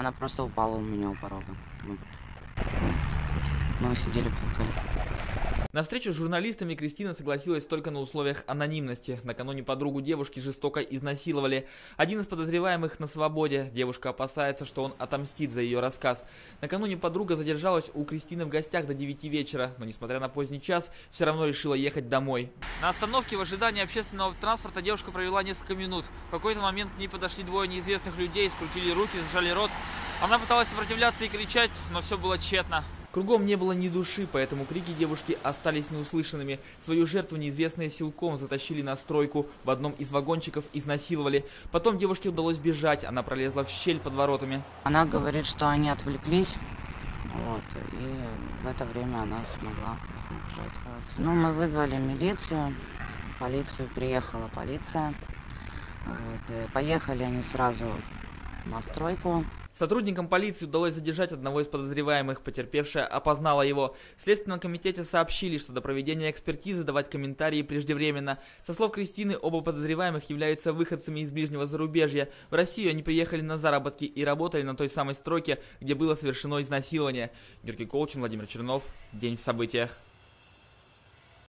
Она просто упала у меня у порога. Ну, Мы сидели, плакали. На встречу с журналистами Кристина согласилась только на условиях анонимности. Накануне подругу девушки жестоко изнасиловали. Один из подозреваемых на свободе. Девушка опасается, что он отомстит за ее рассказ. Накануне подруга задержалась у Кристины в гостях до 9 вечера, но несмотря на поздний час, все равно решила ехать домой. На остановке в ожидании общественного транспорта девушка провела несколько минут. В какой-то момент к ней подошли двое неизвестных людей, скрутили руки, сжали рот. Она пыталась сопротивляться и кричать, но все было тщетно. Кругом не было ни души, поэтому крики девушки остались неуслышанными. Свою жертву неизвестные силком затащили на стройку, в одном из вагончиков изнасиловали. Потом девушке удалось бежать, она пролезла в щель под воротами. Она говорит, что они отвлеклись. Вот, и в это время она смогла убежать. Ну, мы вызвали милицию, полицию, приехала полиция. Вот, и поехали они сразу на стройку. Сотрудникам полиции удалось задержать одного из подозреваемых, потерпевшая опознала его. В Следственном комитете сообщили, что до проведения экспертизы давать комментарии преждевременно. Со слов Кристины, оба подозреваемых являются выходцами из ближнего зарубежья. В Россию они приехали на заработки и работали на той самой стройке, где было совершено изнасилование. Георгий Колчин, Владимир Чернов. День в событиях.